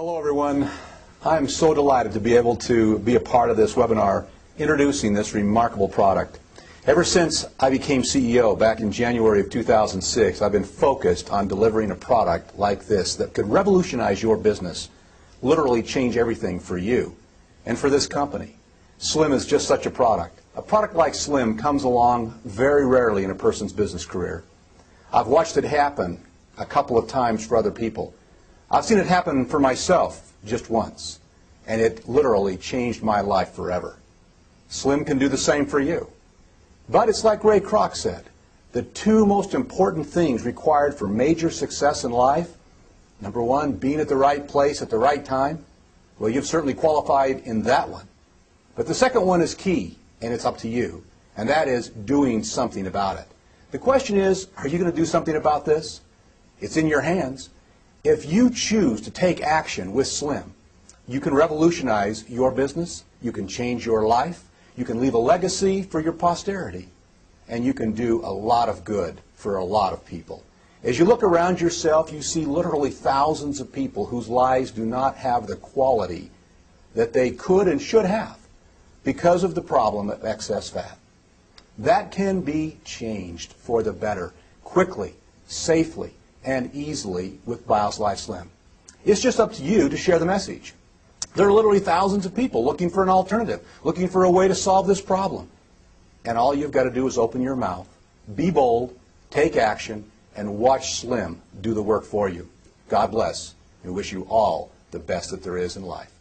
Hello, everyone. I'm so delighted to be able to be a part of this webinar introducing this remarkable product. Ever since I became CEO back in January of 2006, I've been focused on delivering a product like this that could revolutionize your business, literally change everything for you and for this company. Slim is just such a product. A product like Slim comes along very rarely in a person's business career. I've watched it happen a couple of times for other people. I've seen it happen for myself just once, and it literally changed my life forever. Slim can do the same for you. But it's like Ray Kroc said, the two most important things required for major success in life, number one, being at the right place at the right time. Well, you've certainly qualified in that one. But the second one is key, and it's up to you, and that is doing something about it. The question is, are you going to do something about this? It's in your hands. If you choose to take action with Slim, you can revolutionize your business, you can change your life, you can leave a legacy for your posterity, and you can do a lot of good for a lot of people. As you look around yourself, you see literally thousands of people whose lives do not have the quality that they could and should have because of the problem of excess fat. That can be changed for the better quickly, safely, and easily with BIOS Life Slim. It's just up to you to share the message. There are literally thousands of people looking for an alternative, looking for a way to solve this problem. And all you've got to do is open your mouth, be bold, take action, and watch Slim do the work for you. God bless, and wish you all the best that there is in life.